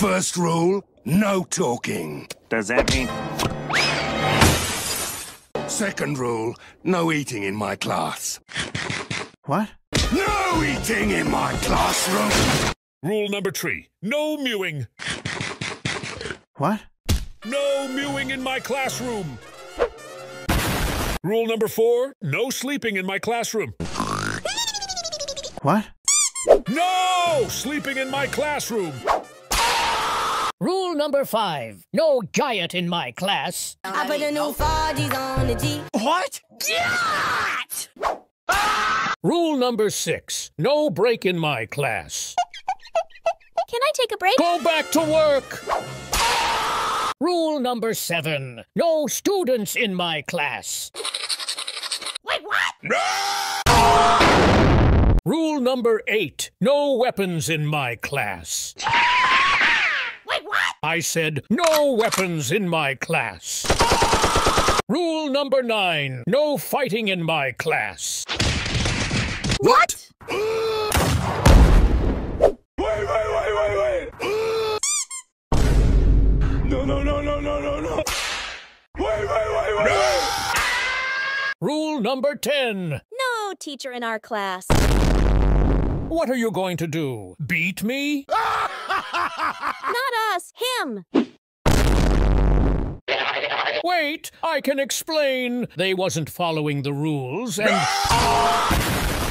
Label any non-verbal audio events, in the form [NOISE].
First rule, no talking. Does that mean... Second rule, no eating in my class. What? No eating in my classroom! Rule number three no mewing. What? No mewing in my classroom. Rule number four no sleeping in my classroom. What? No sleeping in my classroom. Rule number five no giant in my class. I put a new 40s on the G. What? Rule number six no break in my class. Can I take a break? Go back to work. Rule number seven no students in my class. Wait, what? No. Rule number eight no weapons in my class. Wait, what? I said no weapons in my class. Rule number nine no fighting in my class. What? Wait, wait, wait, wait, wait! No, no, no, no, no, no, no! Wait, wait, wait, wait, wait! Rule number ten No teacher in our class. what are you going to do? Beat me? Not him. Wait, I can explain. They wasn't following the rules and. [LAUGHS]